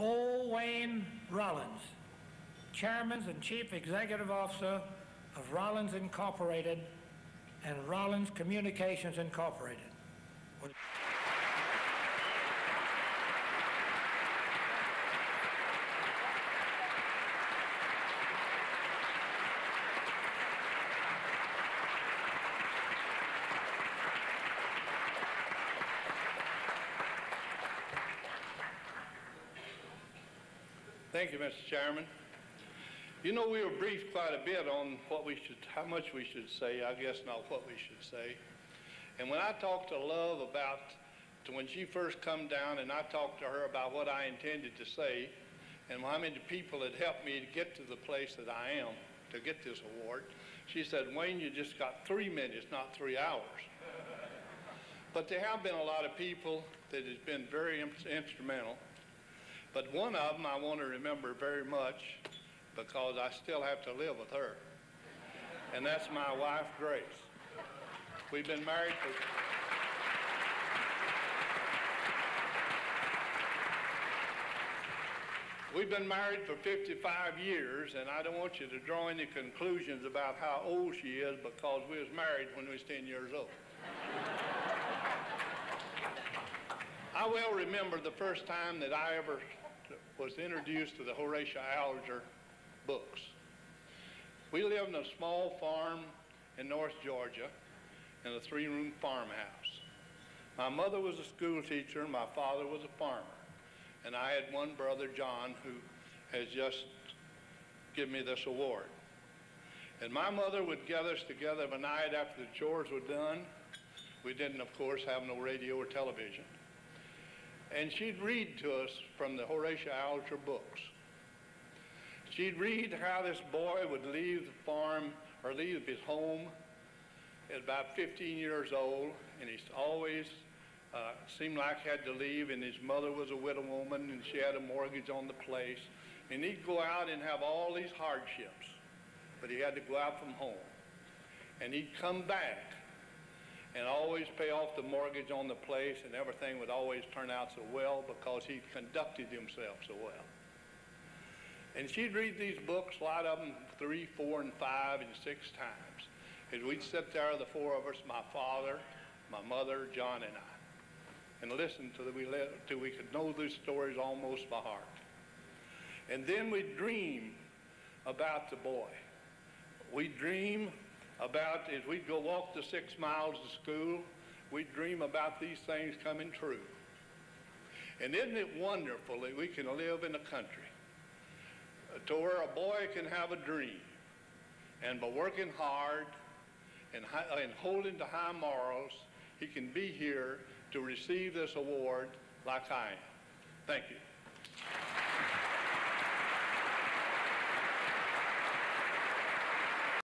O. Wayne Rollins, Chairman and Chief Executive Officer of Rollins Incorporated and Rollins Communications Incorporated. Thank you, Mr. Chairman. You know, we were briefed quite a bit on what we should, how much we should say, I guess not what we should say. And when I talked to Love about, to when she first come down and I talked to her about what I intended to say and how many people had helped me to get to the place that I am, to get this award, she said, Wayne, you just got three minutes, not three hours. But there have been a lot of people that has been very instrumental. But one of them I want to remember very much because I still have to live with her. And that's my wife, Grace. We've been married for. We've been married for 55 years, and I don't want you to draw any conclusions about how old she is because we was married when we was 10 years old. I well remember the first time that I ever was introduced to the Horatio Alger books. We lived in a small farm in North Georgia in a three-room farmhouse. My mother was a school teacher and my father was a farmer. And I had one brother, John, who has just given me this award. And my mother would gather us together of a night after the chores were done. We didn't, of course, have no radio or television. And she'd read to us from the Horatio Alger books. She'd read how this boy would leave the farm or leave his home at about 15 years old, and he's always uh, seemed like had to leave, and his mother was a widow woman, and she had a mortgage on the place. And he'd go out and have all these hardships, but he had to go out from home. And he'd come back always pay off the mortgage on the place, and everything would always turn out so well because he conducted himself so well. And she'd read these books, a lot of them three, four, and five, and six times. And we'd sit there, the four of us, my father, my mother, John, and I, and listen till we, till we could know these stories almost by heart. And then we'd dream about the boy. We'd dream about as we'd go walk the six miles to school, we'd dream about these things coming true. And isn't it wonderful that we can live in a country uh, to where a boy can have a dream and by working hard and, and holding to high morals, he can be here to receive this award like I am. Thank you.